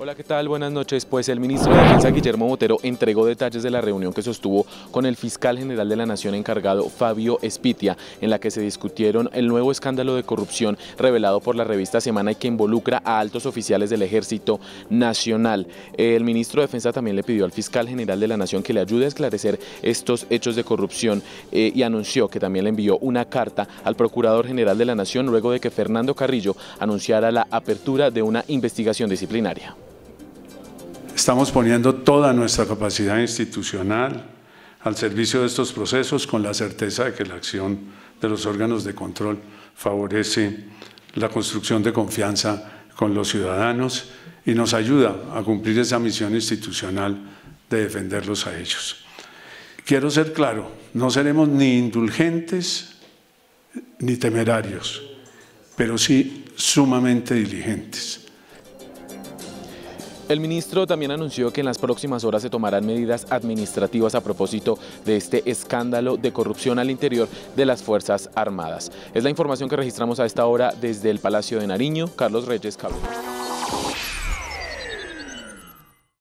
Hola, ¿qué tal? Buenas noches. Pues el ministro de Defensa Guillermo Botero entregó detalles de la reunión que sostuvo con el fiscal general de la Nación encargado Fabio Espitia, en la que se discutieron el nuevo escándalo de corrupción revelado por la revista Semana y que involucra a altos oficiales del Ejército Nacional. El ministro de Defensa también le pidió al fiscal general de la Nación que le ayude a esclarecer estos hechos de corrupción eh, y anunció que también le envió una carta al procurador general de la Nación luego de que Fernando Carrillo anunciara la apertura de una investigación disciplinaria. Estamos poniendo toda nuestra capacidad institucional al servicio de estos procesos con la certeza de que la acción de los órganos de control favorece la construcción de confianza con los ciudadanos y nos ayuda a cumplir esa misión institucional de defenderlos a ellos. Quiero ser claro, no seremos ni indulgentes ni temerarios, pero sí sumamente diligentes. El ministro también anunció que en las próximas horas se tomarán medidas administrativas a propósito de este escándalo de corrupción al interior de las Fuerzas Armadas. Es la información que registramos a esta hora desde el Palacio de Nariño. Carlos Reyes, Cabo.